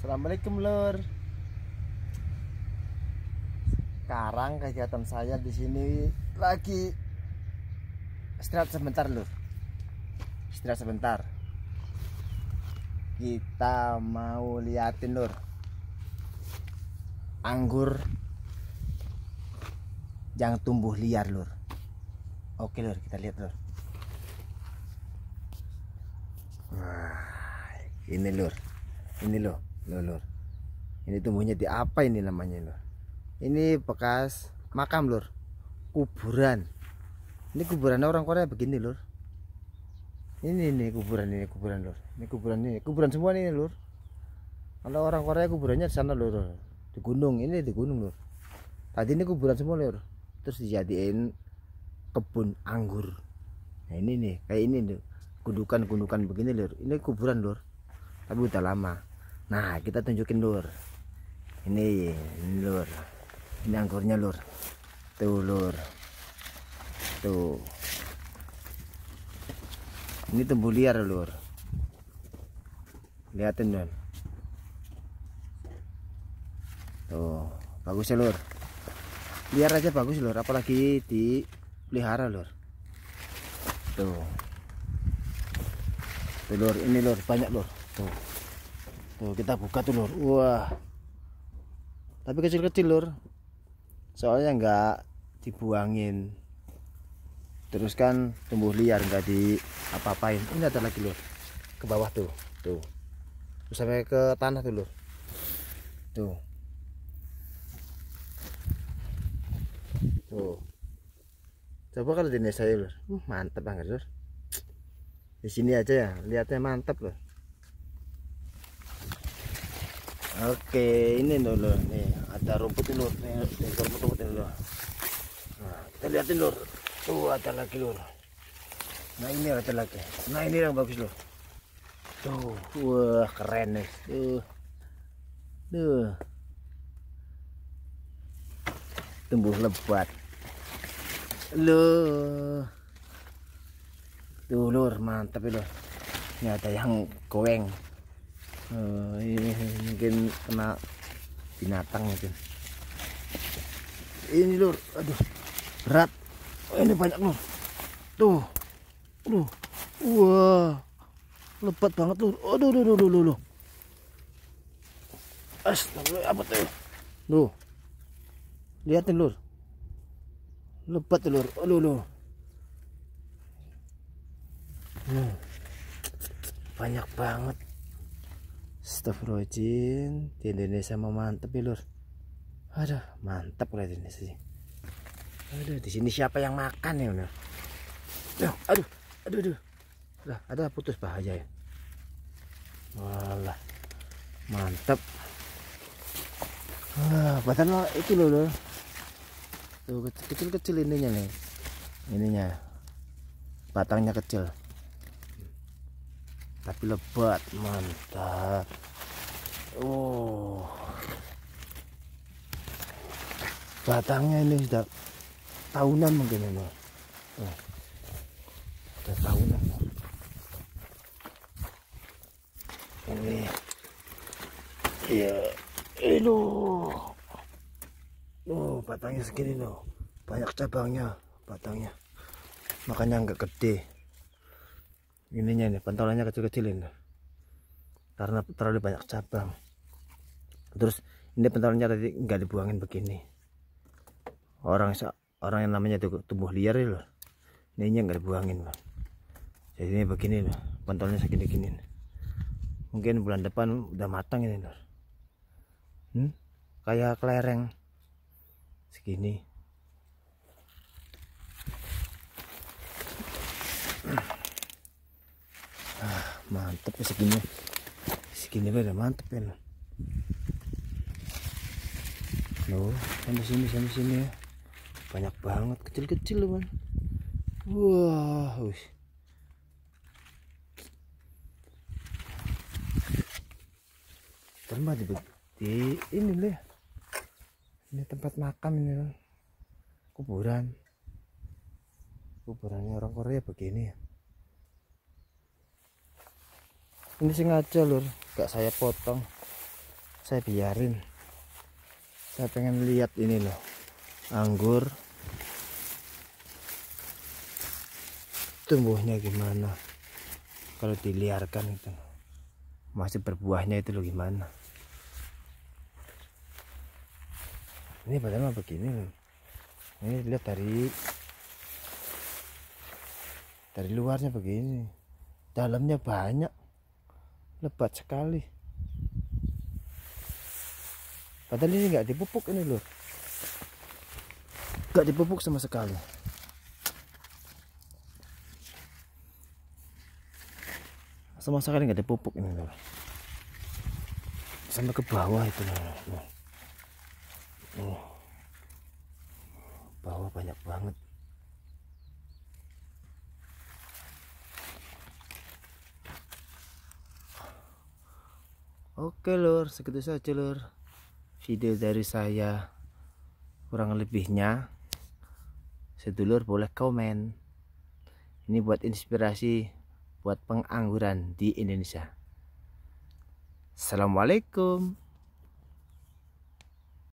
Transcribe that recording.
Assalamualaikum lur. Sekarang kegiatan saya di sini lagi istirahat sebentar lur. Istirahat sebentar. Kita mau liatin lur. Anggur yang tumbuh liar lur. Oke lur, kita lihat lur. Wah, ini lur. Ini loh, lur, lur. Ini tumbuhnya di apa ini namanya lur? Ini bekas makam lur. Kuburan. Ini kuburan orang Korea begini lur. Ini ini kuburan ini kuburan lur. Ini kuburan ini kuburan semua ini lur. Kalau orang Korea kuburannya di sana lur. Di gunung ini di gunung lur. Tadi ini kuburan semua lur. Terus dijadiin kebun anggur. Nah ini nih kayak ini nih gundukan-gundukan begini lur. Ini kuburan lur. Tapi udah lama. Nah, kita tunjukin lur. Ini, ini lur. Ini anggurnya lur. Tuh lur. Tuh. Ini tumbuh liar lur. Lihatin lur. Tuh, bagus ya lur. Liar aja bagus lur, apalagi di pelihara lur. Tuh. Tuh lur, ini lur, banyak lur. Tuh tuh kita buka tuh lur. Wah. Tapi kecil-kecil lur. Soalnya nggak dibuangin. Terus kan tumbuh liar nggak di apa-apain ini ada lagi lur. Ke bawah tuh tuh. Terus sampai ke tanah tuh lur. Tuh. Tuh. Coba kalau di ya lur. Uh, mantep banget lur. Di sini aja ya lihatnya mantap lur Oke, ini dulu nih ada rumput ini lur, nih rumput-rumput lur. Nah, kita lihatin lur. Tuh ada lagi lur. Nah ini ada lagi. Nah ini yang bagus lur. Tuh, wah keren nih. Tuh, tuh. Tumbuh lebat. Loh. Tuh lur, mantap lur. Ini ada yang goeng uh, ini mungkin kena binatang mungkin. Ini lur. Aduh berat. Oh, ini banyak lur. Tuh. Tuh wah. Lebat banget lur. Aduh aduh aduh aduh, aduh. Apa tuh? Tuh. Lihatin lur. Lebat lur. Aduh aduh. Hmm. banyak banget Astagfirullahaladzim. Di Indonesia mau mantep ya lur. Aduh mantap lah di Indonesia aduh di sini siapa yang makan ya lur? Aduh aduh aduh aduh. Lah ada putus bahaya ya? Walah mantap ah padahal itu loh lur. Tuh kecil kecil ininya nih. Ininya batangnya kecil tapi lebat mantap. Oh. Batangnya ini sudah tahunan mungkin ini. Oh. sudah tahunan ini. Ya ini oh batangnya segini loh. Banyak cabangnya batangnya. Makanya nggak gede ininya ini pentolannya kecil-kecil ini karena terlalu banyak cabang. Terus ini pentolannya tadi nggak dibuangin begini. Orang orang yang namanya tumbuh liar ya loh. Ini nggak dibuangin loh jadi ini begini loh pentolnya segini-gini mungkin bulan depan udah matang ini loh hmm? kayak kelereng. Segini mantep ya segini. Segini udah mantep ya loh sampai sini sampai sini ya. Banyak banget kecil-kecil loh man wah wih. tempat di, di ini loh ini tempat makam ini loh kuburan. Kuburannya orang Korea begini ya ini sengaja lur. Gak saya potong. Saya biarin. Saya pengen lihat ini loh. Anggur. Tumbuhnya gimana? Kalau diliarkan itu. Masih berbuahnya itu loh gimana? Ini padahal begini loh. Ini lihat dari dari luarnya begini. Dalamnya banyak lebat sekali. Padahal ini nggak dipupuk ini loh. Nggak dipupuk sama sekali. Sama sekali nggak dipupuk ini loh. Sampai ke bawah itu loh. Oh. bawah banyak banget Oke lur, segitu saja lur. Video dari saya kurang lebihnya. Sedulur boleh komen. Ini buat inspirasi buat pengangguran di Indonesia. Assalamualaikum